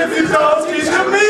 if you don't to me?